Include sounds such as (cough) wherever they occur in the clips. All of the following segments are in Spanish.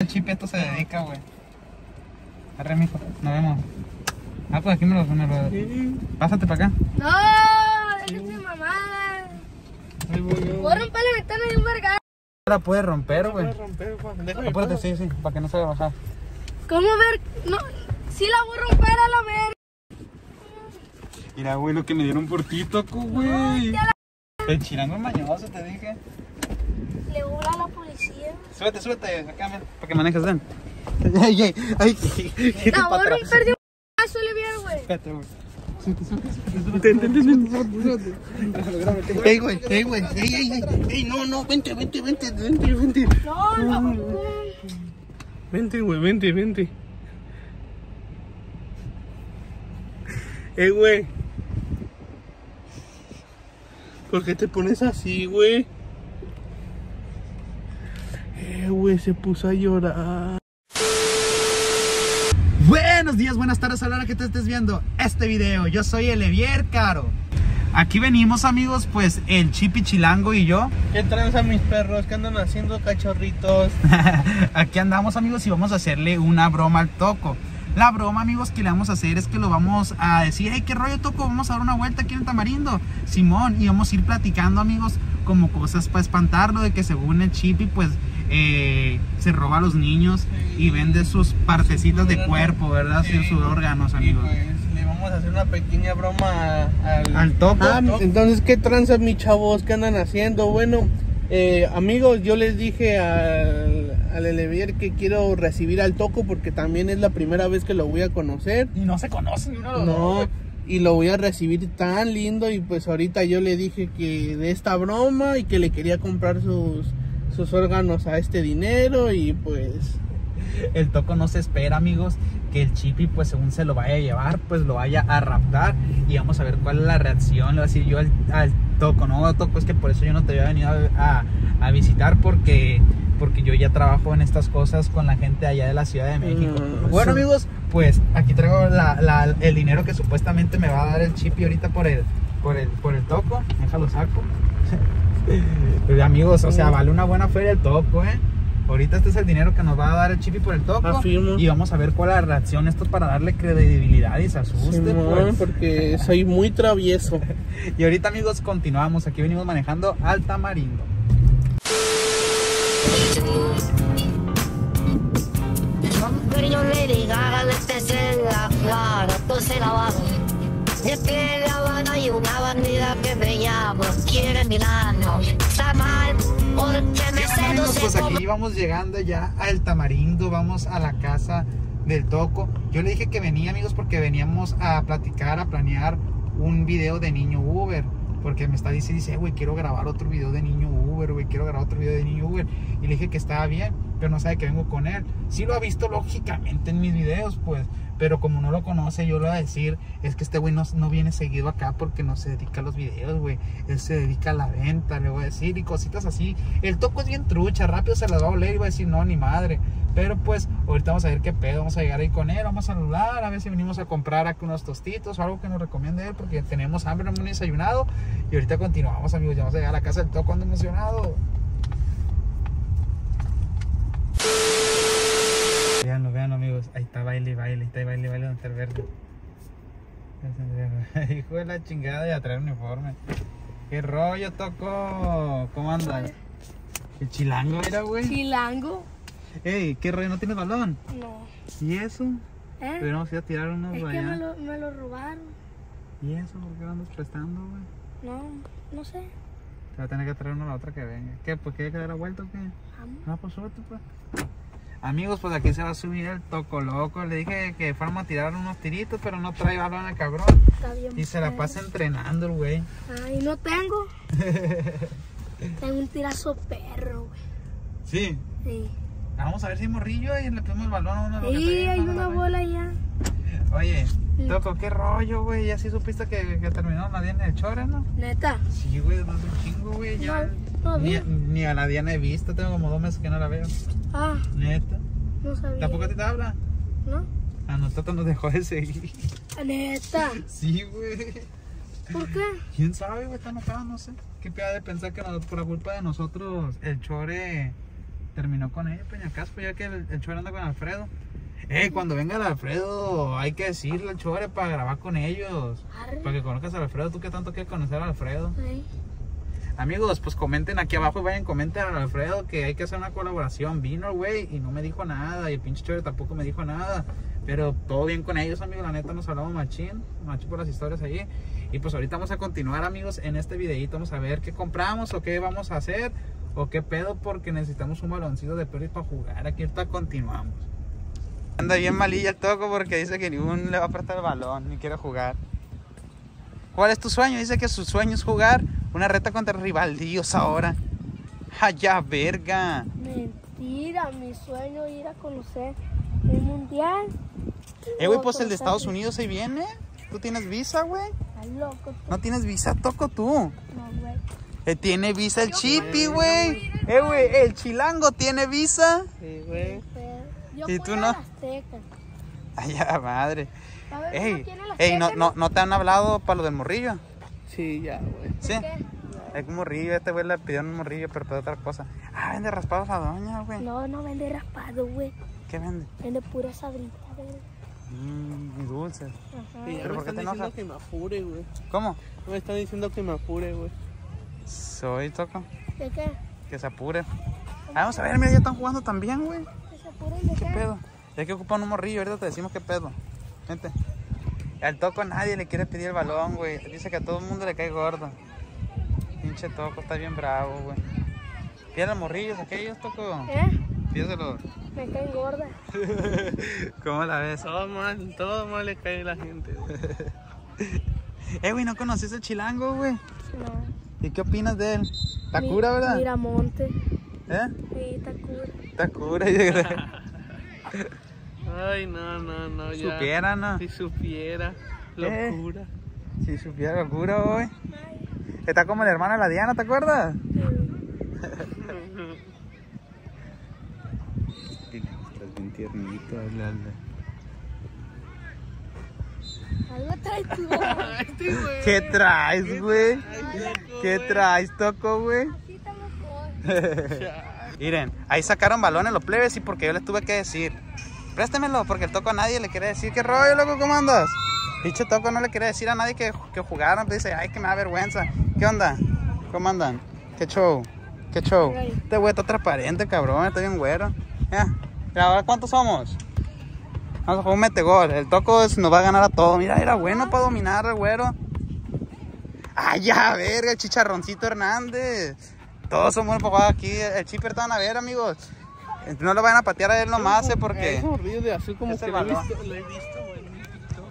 El chip esto se dedica, güey. Arre, mijo, nos vemos. Ah, pues aquí me lo, me lo... Pásate para acá. No, déjenme mamada. Voy a romper la ventana de un verga. La puede romper, güey. Voy a romper, Apúrate, pasar. sí, sí, para que no se vaya a bajar. ¿Cómo ver? No, sí la voy a romper a la verga. Mira, güey, lo que me dieron por ti, toco, güey. El chilango es mañoso, te dije. Le voy a la policía. Súbete, súbete, acá, mira, para que manejes, ven. (laughs) Ay, ay, ay, (laughs) qué de un paso, Olivier, güey. Espérate, güey. Ey, güey, ey, güey, ey, ey, ey, ey, no, no, vente, vente, vente, vente, vente. No, no. Vente, güey, vente, vente. Eh, güey. ¿Por qué te pones así, güey? Eh, güey, se puso a llorar. Buenos días, buenas tardes a la hora que te estés viendo este video. Yo soy el Evier Caro. Aquí venimos, amigos, pues el Chipi Chilango y yo. ¿Qué tranza mis perros? que andan haciendo cachorritos? (laughs) Aquí andamos, amigos, y vamos a hacerle una broma al Toco. La broma, amigos, que le vamos a hacer es que lo vamos a decir, hey, qué rollo, Toco, vamos a dar una vuelta aquí en Tamarindo, Simón, y vamos a ir platicando, amigos, como cosas para espantarlo, de que según el Chipi, pues, eh, se roba a los niños y vende sus partecitas de cuerpo, ¿verdad? Sí. Sus órganos, amigos. pues le vamos a hacer una pequeña broma al, Al Toco. Ah, entonces, ¿qué tranzas, mis chavos? ¿Qué andan haciendo? Bueno, eh, amigos, yo les dije al, al Elevier que quiero recibir al Toco porque también es la primera vez que lo voy a conocer. Y no se conocen, uno No, güey. y lo voy a recibir tan lindo y pues ahorita yo le dije que de esta broma y que le quería comprar sus, sus órganos a este dinero y pues... el toco no se espera, amigos, que el chipi, pues según se lo vaya a llevar, pues lo vaya a raptar y vamos a ver cuál es la reacción. Le voy a decir yo al, al toco, no, toco, es que por eso yo no te había venido a, a- a visitar porque, porque yo ya trabajo en estas cosas con la gente allá de la Ciudad de México. Mm, bueno, sí. amigos, pues aquí traigo la- la- el dinero que supuestamente me va a dar el chipi ahorita por el, por el, por el toco. Déjalo saco. (laughs) (laughs) Pues, amigos, o sea, vale una buena feria el toco, ¿eh? Ahorita este es el dinero que nos va a dar el chipi por el toco. Afirmo. Y vamos a ver cuál es la reacción. Esto es para darle credibilidad y se asuste. Simón, pues. porque (laughs) soy muy travieso. Y ahorita, amigos, continuamos. Aquí venimos manejando al tamarindo. Y es que La Habana hay una bandida que me llama, quiere mi mano. Está mal, porque me seduce pues aquí vamos llegando ya al tamarindo. Vamos a la casa del toco. Yo le dije que venía, amigos, porque veníamos a platicar, a planear un video de niño Uber. Porque me está diciendo, dice, "Eh, güey, quiero grabar otro video de niño Uber, güey, quiero grabar otro video de niño Uber. Y le dije que estaba bien, pero no sabe que vengo con él. Sí lo ha visto lógicamente en mis videos, pues, pero como no lo conoce, yo le voy a decir, es que este güey no, no viene seguido acá porque no se dedica a los videos, güey. Él se dedica a la venta, le voy a decir, y cositas así. El toco es bien trucha, rápido se las va a oler y va a decir, no, ni madre. Pero pues, ahorita vamos a ver qué pedo, vamos a llegar ahí con él, vamos a saludar, a ver si venimos a comprar aquí unos tostitos o algo que nos recomiende él, porque tenemos hambre, no hemos desayunado. Y ahorita continuamos, amigos, ya vamos a llegar a la casa del toco, ando emocionado. Veanlo, veanlo, amigos. Ahí está baile, baile, ahí está baile, baile, donde está el verde. Hijo de la chingada de traer uniforme. ¿Qué rollo, Toco? ¿Cómo andas? El chilango era, güey. Chilango. Ey, ¿qué rollo? ¿No tienes balón? No. ¿Y eso? ¿Eh? Deberíamos ir a tirar unos Es que me lo, me lo robaron. ¿Y eso? ¿Por qué lo andas prestando, güey? No, no sé. Te va a tener que traer uno a la otra que venga. ¿Qué? ¿Pues quiere que dé la vuelta o qué? Vamos. No, pues súbete, pues. Amigos, pues aquí se va a subir el toco loco. Le dije que fuéramos a tirar unos tiritos, pero no trae balón el cabrón. Está bien. Y se la perro. pasa entrenando el güey. Ay, no tengo. (laughs) tengo un tirazo perro, güey. Sí. Sí. Vamos a ver si hay morrillo y le ponemos el balón a uno de los que Sí, hay una bola ya. Oye. Toco, ¿qué rollo, güey? ¿Ya sí supiste que, que terminó la Diana de Chore, no? Neta. Sí, güey, no es un chingo, güey. Ya. No, no ni, ni a la Diana he visto, tengo como dos meses que no la veo. Ah, Neta. no sabía. ¿Tampoco a ti te habla? ¿No? A nosotros nos dejó de seguir. Neta. Sí, güey. ¿Por qué? ¿Quién sabe, güey? Está enojado, no sé. ¿Qué peda de pensar que nos- por la culpa de nosotros el Chore terminó con ella, Peñacaspo, ya que el, el Chore anda con Alfredo. Eh, cuando venga el Alfredo, hay que decirle al Chore para grabar con ellos. Arre. Para que conozcas a Alfredo, tú que tanto quieres conocer a Alfredo. Ey. Amigos, pues comenten aquí abajo y vayan, comenten a Alfredo que hay que hacer una colaboración. Vino, güey, y no me dijo nada. Y el pinche Chore tampoco me dijo nada. Pero todo bien con ellos, amigos. La neta nos hablamos machín. Machín por las historias allí. Y pues ahorita vamos a continuar, amigos, en este videito. Vamos a ver qué compramos o qué vamos a hacer. O qué pedo, porque necesitamos un baloncito de pelis para jugar. Aquí ahorita continuamos. Anda bien malilla el toco porque dice que ningún le va a prestar el balón ni quiere jugar. ¿Cuál es tu sueño? Dice que su sueño es jugar una reta contra rivaldíos ahora. ¡Allá, verga! Mentira, mi sueño es ir a conocer el mundial. Eh, güey, pues el de Estados Unidos ahí viene. ¿Tú tienes visa, güey? Loco. No tienes visa, toco tú. No, güey. Eh, tiene visa el chipi, güey. Eh, güey, el chilango tiene visa. Sí, güey. Yo ¿Y fui tú no? la Azteca. Ay, ya, madre. A ver, Ey, ¿uno tiene la ey, no, no, ¿no te han hablado para lo del morrillo? Sí, ya, güey. Sí. Es un morrillo, este güey le pidió un morrillo, pero para otra cosa. Ah, vende raspados a doña, güey. No, no vende raspado, güey. ¿Qué vende? Vende pura sabrita, güey. Mmm, y dulces. Ajá. Sí, ya ¿Pero me por qué están te diciendo enojas? que me apure, güey. ¿Cómo? Me están diciendo que me apure, güey. Soy toco. ¿De qué? Que se apure. Ah, vamos a ver, mira, ya están jugando también, güey. ¿Que se apuren de ¿Qué pedo? Ya que ocupan un morrillo, ahorita te decimos qué pedo. Vente. Al toco nadie le quiere pedir el balón, güey. Dice que a todo el mundo le cae gordo. Pinche toco, está bien bravo, güey. Pídele los morrillos aquellos, toco. ¿Eh? Pídeselo. Me caen gorda. (laughs) ¿Cómo la ves? Todo mal, todo mal le cae a la gente. (laughs) Eh, güey, ¿no conoces el chilango, güey? No. ¿Y qué opinas de él? ¿Está Mi- cura, verdad? Miramonte. ¿Eh? Sí, está cura. Está cura. Ay, no, no, no, ya. Supiera, ¿no? Si supiera. Locura. Si supiera locura, güey. Está como la hermana de la Diana, ¿te acuerdas? Estás bien tiernito, Algo traes tú. (laughs) ¿Qué traes, güey? ¿Qué traes, toco, güey? (laughs) Miren, ahí sacaron balones los plebes y porque yo les tuve que decir, préstemelo, porque el toco a nadie le quiere decir, ¿qué rollo, loco, cómo andas? Dicho toco no le quiere decir a nadie que, que jugaron, pues dice, ay, que me da vergüenza. ¿Qué onda? ¿Cómo andan? ¿Qué show? ¿Qué show? Este güey está transparente, cabrón, está bien güero. Ya, ahora cuántos somos? Vamos a jugar un metegol. El toco es- nos va a ganar a todos. Mira, era bueno para dominar el güero. Ay, ya, verga, el chicharroncito Hernández. Todos son buenos para jugar aquí. El chipper te van a ver, amigos. No lo vayan a patear a él nomás, eh, porque. Morrillo de azul como Es que el lo he balón. visto, lo he visto, en TikTok.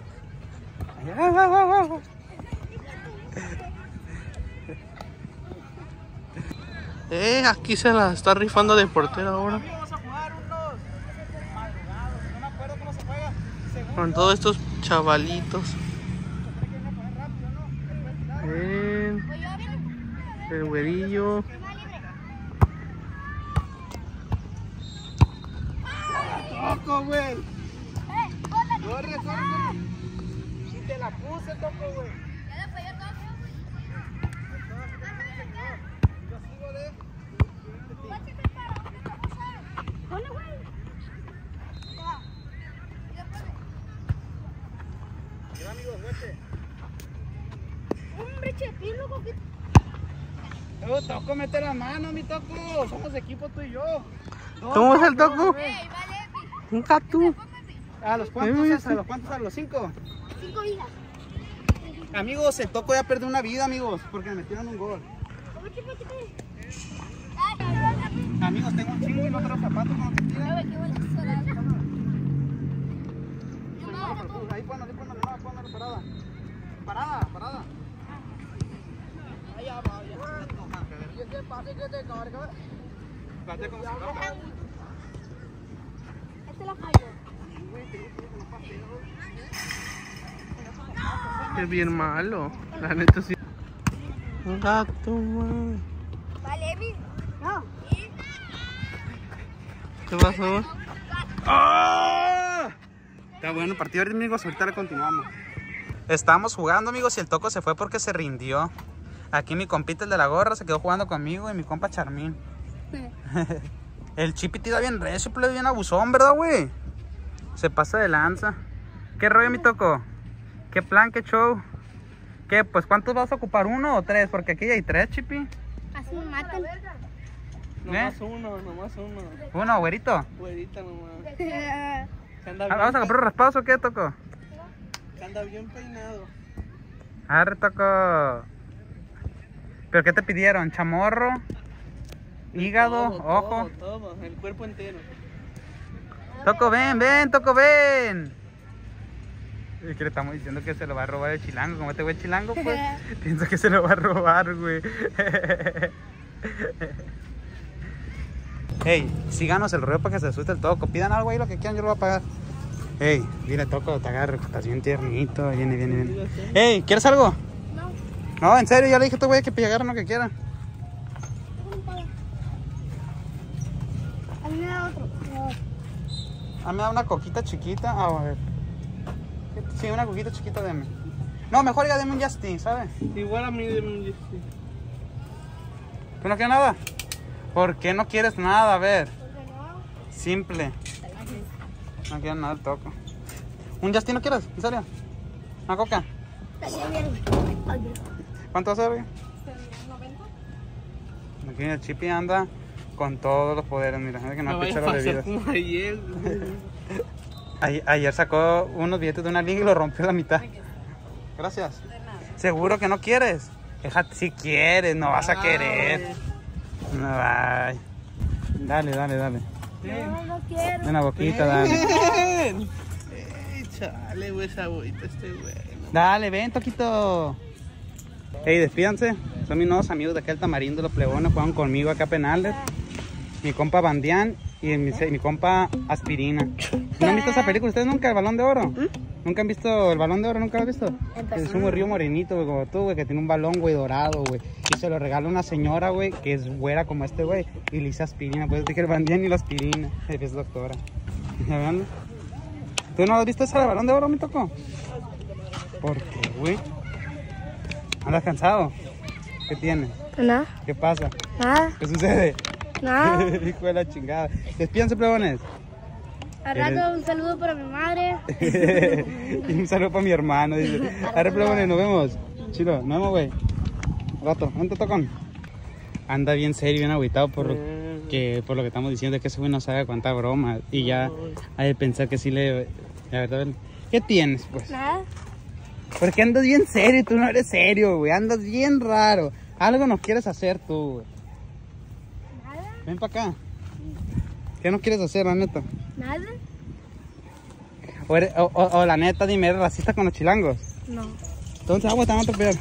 Eh, aquí se la está rifando de portero ahora. Vamos a jugar unos madrugados. No me acuerdo cómo se juega. Según Con todos estos chavalitos. Eh, el güerillo. Toco, güey. Corre, corre, corre. Y te la puse, toco, güey. Yo sigo de. Ya, amigos, vete. Hombre, chepín, loco, que Yo, toco, mete la mano, mi toco. Somos equipo tú y yo. ¿Cómo es el toco? Un catú. ¿A los cuantos? es? ¿A los cuantos? ¿A los cinco? cinco vidas. Amigos, el toco ya perdió una vida, amigos, porque me metieron un gol. Amigos, tengo un chingo y no traigo zapatos con los que tiran. Ahí ponlo, ahí ponlo, parada. Parada, parada. Ahí ya va, ya. Bate como si fuera- Este la falló. Es bien malo. La neta sí. Un gato, man. Vale, mi. No. ¿Qué pasó? ¡Ah! Está bueno el partido, amigos. Ahorita le continuamos. Estábamos jugando, amigos, y el toco se fue porque se rindió. Aquí mi compita, el de la gorra, se quedó jugando conmigo y mi compa Charmín. (laughs) El Chipi tira bien recio, plebe, bien abusón, ¿verdad, güey? Se pasa de lanza. ¿Qué rollo, mi toco? ¿Qué plan, qué show? ¿Qué? Pues, ¿cuántos vas a ocupar? ¿Uno o tres? Porque aquí ya hay tres, Chipi. Así me matan. Nomás uno, nomás uno. Uno, güerito. Güerita nomás. (laughs) Ah, bien, ¿Vamos a comprar raspados o qué, toco? anda bien peinado. Arre, toco. ¿Pero qué te pidieron? ¿Chamorro? ¿Hígado? Todo, ¿Ojo? Todo, todo, el cuerpo entero. Toco, ven, ven, Toco, ven. Y que le estamos diciendo que se lo va a robar el chilango. Como este güey es chilango, pues (laughs) piensa que se lo va a robar, güey. Hey, síganos el rollo para que se asuste el Toco. Pidan algo ahí, lo que quieran, yo lo voy a pagar. Hey, dile Toco, te agarro, estás bien tiernito. Viene, viene, viene. Hey, ¿quieres algo? No. No, en serio, ya le dije a este güey que agarre lo que quiera. Ah, me da una coquita chiquita. Ah, a ver. Sí, una coquita chiquita, deme. No, mejor ya deme un Justin, ¿sabes? Igual a mí de mi ¿Tú no quieres nada? ¿Por qué no quieres nada? A ver, simple. No quieres nada, toco. ¿Un Justin no quieres? ¿En serio? ¿Una coca? ¿Cuánto va a ser, güey? Aquí el Chippy anda con todos los poderes, mira, es que no No picha las bebidas. como (laughs) ayer. Sacó unos billetes de una liga y lo rompió a la mitad. Gracias. ¿Seguro que no quieres? Déjate si quieres, no vas a querer. No, ay. Dale, dale, dale. No, no quiero. Una boquita, dale. Ven. Ey, chale, güey, esa agüita este bueno. Dale, ven, Toquito. Hey, despídanse. Son mis nuevos amigos de acá el Tamarindo, los plebones, juegan conmigo acá a penales. Mi compa Bandián y mi, mi compa Aspirina. ¿No han visto esa película ustedes nunca, el Balón de Oro? ¿Nunca han visto el Balón de Oro? ¿Nunca lo han visto? Es un río morenito, güey, como tú, güey, que tiene un balón, güey, dorado, güey. Y se lo regala una señora, güey, que es güera como este, güey. Y le dice aspirina, pues dije el Bandián y la aspirina. (laughs) Es doctora. ¿Ya ven? ¿Tú no has visto ese balón de oro, mi toco? ¿Por qué, güey? ¿Andas cansado? ¿Qué tienes? Nada. ¿Qué pasa? Nada. ¿Qué sucede? Nada. (laughs) Hijo de la chingada. Despídense, plebones. Al rato un saludo para mi madre. (laughs) y un saludo para mi hermano. Dice. Arre, plebones, nos vemos. Chilo, nos vemos, güey. Rato, ¿dónde te tocan? Anda bien serio, bien agüitado por lo que, por lo que estamos diciendo, que ese güey no sabe cuánta broma. Y ya hay de pensar que sí le. La verdad, ¿qué tienes, pues? Nada. Porque andas bien serio, tú no eres serio, güey. Andas bien raro. Algo nos quieres hacer tú, güey. Ven para acá. ¿Qué no quieres hacer, la neta? Nada. O, eres- o- o- o la neta, dime, ¿eres racista con los chilangos? No. Entonces, agua, te van a atropellar.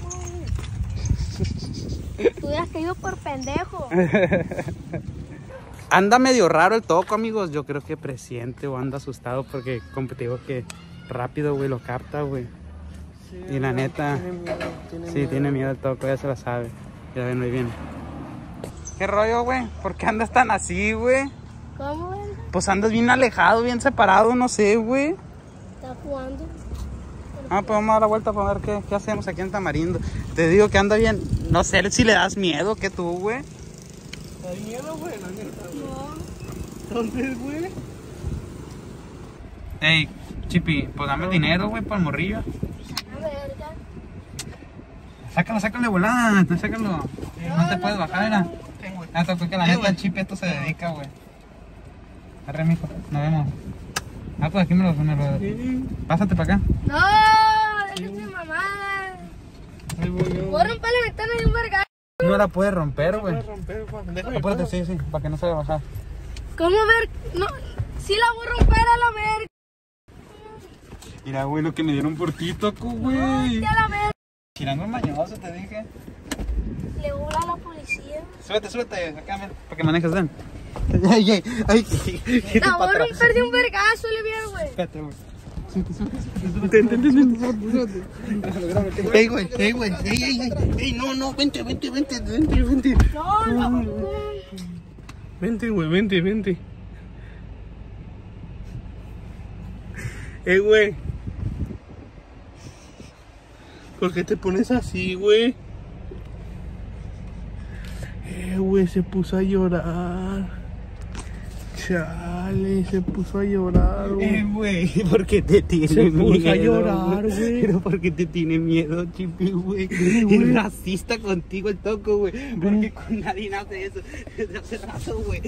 Tú hubieras caído por pendejo. (laughs) Anda medio raro el toco, amigos. Yo creo que presiente o anda asustado porque, como te digo, que rápido, güey, lo capta, güey. Y la neta, Tiene miedo, tiene sí, tiene miedo el toco, ya se la sabe. Ya ven muy bien. ¿Qué rollo, güey? ¿Por qué andas tan así, güey? ¿Cómo, verga? Pues andas bien alejado, bien separado, no sé, güey. Está jugando. Ah, pues vamos a dar la vuelta para ver qué, qué hacemos aquí en Tamarindo. Te digo que anda bien. No sé si le das miedo, que tú, güey. ¿Hay miedo, güey? La neta, güey. No. Entonces, güey. Ey, Chipi, pues dame dinero, güey, para el morrillo. A verga. Sácalo, sácalo de volada, sácalo. No te puedes bajar, era. Ah, tocó que la neta el Chipi a esto se dedica, güey. Arre, mijo, nos vemos. Ah, pues aquí me lo, me lo... Pásate para acá. No, déjate mamada. Ahí voy yo. Voy a romper la ventana de un verga. No la puedes romper, güey. Voy a romper, pa. Déjame Apúrate, sí, sí, para que no se vaya a bajar. ¿Cómo ver? No. Sí la voy a romper a la verga. Mira, güey, lo que me dieron por ti, toco, güey. A la verga. Tirando mañoso, te dije. Le voy a la policía. Súbete, súbete, acá, ven, para que manejes, ven. (laughs) Ay, ay, ay, a romper de un vergazo, le bien, güey. Espérate, güey. Ey, güey, ey, güey, ey, ey, ey, ey, no, no, vente, vente, vente, vente, vente. No, no. Vente, güey, vente, vente. Eh, güey. ¿Por qué te pones así, güey? Güey, se puso a llorar. Chale, se puso a llorar, Eh, güey. güey, (laughs) ¿por qué te tiene Se puso miedo? a llorar, güey. (laughs) Pero ¿por qué te tiene miedo, Chipi, güey? güey. Es racista contigo el toco, güey. Porque con nadie hace eso. (laughs) Desde hace rato, güey.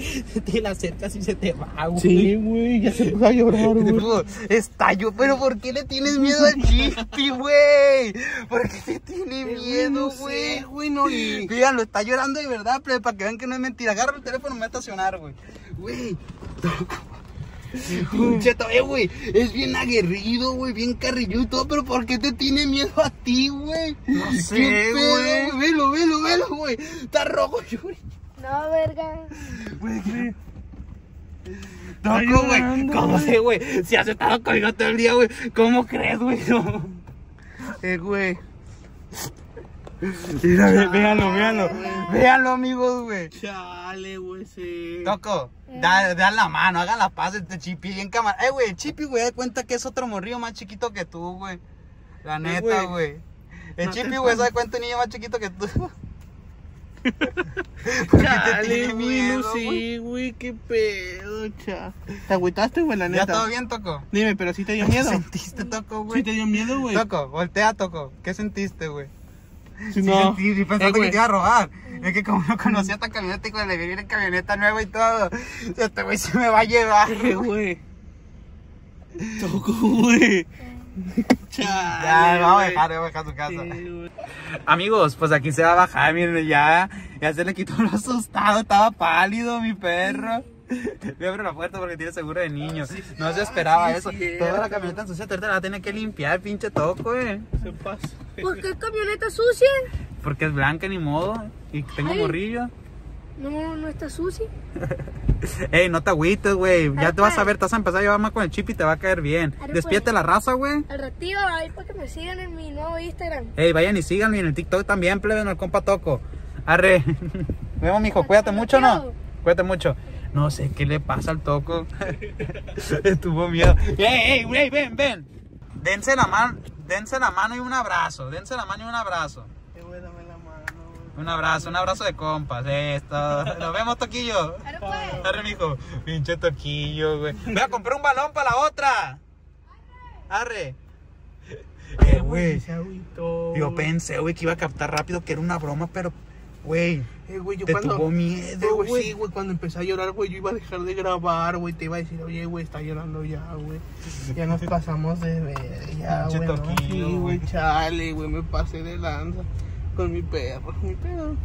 Te la acercas y se te va, güey. Sí, güey, ya se puso a llorar, güey. Estallo, pero ¿por qué le tienes miedo al Chipi, güey? ¿Por qué te tiene miedo, no güey? güey, no, y... Fíjalo, está llorando de verdad, plebe, para que vean que no es mentira. Agarra el teléfono y me va a estacionar, güey. Güey. (laughs) Pinche eh, güey. Es bien aguerrido, güey. Bien carrilludo y todo, pero ¿por qué te tiene miedo a ti, güey? No sé, ¿Qué pedo, güey? Velo, velo, velo, güey. Está rojo, (laughs) Yuri. No, verga. Güey, ¿qué? Toco, güey. ¿Cómo güey. sé, güey? Si has estado conmigo todo el día, güey. ¿Cómo crees, güey? No. (laughs) Eh, güey. Mira, ve- (laughs) véanlo, véanlo. Véanlo, amigos, güey. Chale, güey, sí. Toco, da, da la mano, hagan la paz este Chipi bien cámara. Eh, güey, Chipi, güey, da cuenta que es otro morrillo más chiquito que tú, güey. La neta, güey. El No Chipi, güey, se da cuenta un niño más chiquito que tú. (laughs) (laughs) Chale, güey, sí, güey, qué pedo, cha. ¿Te agüitaste, güey, la ¿Ya neta? todo bien, Toco? Dime, pero sí te dio ¿Qué miedo. sentiste, Toco, güey? Sí te dio miedo, güey. Toco, voltea, Toco. ¿Qué sentiste, güey? (laughs) Sí, no. sí pensaste Eh, que te iba a robar. Es que como no conocía esta camioneta y cuando le vi en camioneta nueva y todo, este güey se me va a llevar. Eh, güey. Toco, güey. Chale, Ya, vamos a dejar, vamos a dejar su casa. Sí. Amigos, pues aquí se va a bajar, miren, ya, ya se le quitó lo asustado, estaba pálido mi perro. (laughs) Le abro la puerta porque tiene seguro de niño. No se esperaba sí, eso. cierto. Toda la camioneta sucia, ahorita la va a tener que limpiar, pinche toco, eh. Se pasa. ¿Por qué camioneta sucia? Porque es blanca, ni modo. Y tengo Ay. morrillo. No, no está sucia. (laughs) Ey, no te agüites, güey. Ya te vas a ver, te vas a empezar a llevar más con el chip y te va a caer bien. Despídete pues. la raza, güey. Al ratito ahí para que me sigan en mi nuevo Instagram. Ey, vayan y síganme en el TikTok también, pleben al compa Toco. Arre. (laughs) Vemos, mijo, cuídate mucho, ¿no? Cuídate mucho. No sé qué le pasa al Toco. (laughs) Estuvo miedo. Ey, ey, güey, ven, ven. Dense la mano, dense la mano y un abrazo. Dense la mano y un abrazo. Eh, güey, dame la mano. Un abrazo, un abrazo de compas. Esto. Nos vemos, Toquillo. Pues. Arre, mijo. Pinche Toquillo, güey. Voy a comprar un balón para la otra. Arre. Eh, güey. Yo pensé, güey, que iba a captar rápido que era una broma, pero, güey, Eh, güey, yo te cuando... tuvo Eh, miedo, güey, güey. sí, güey, cuando empecé a llorar, güey, yo iba a dejar de grabar, güey, te iba a decir, oye, güey, está llorando ya, güey. Ya nos pasamos de ver, ya, güey, ¿no? toquillo, Sí, güey. güey, chale, güey, me pasé de lanza con mi perro, mi perro.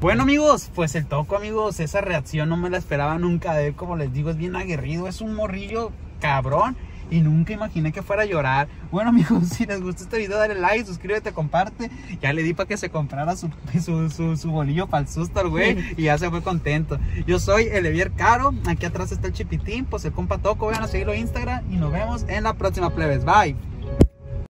Bueno, amigos, pues el toco, amigos, esa reacción no me la esperaba nunca de él, como les digo, es bien aguerrido, es un morrillo cabrón. Y nunca imaginé que fuera a llorar. Bueno, (laughs) amigos, si les gustó este video, dale like, suscríbete, comparte. Ya le di para que se comprara su, (laughs) su, su, su bolillo para el susto güey. Y ya se fue contento. Yo soy el Evier Caro. Aquí atrás está el Chipitín. Pues el compa Toco. Vayan a seguirlo en Instagram. Y nos vemos en la próxima, plebes. Bye.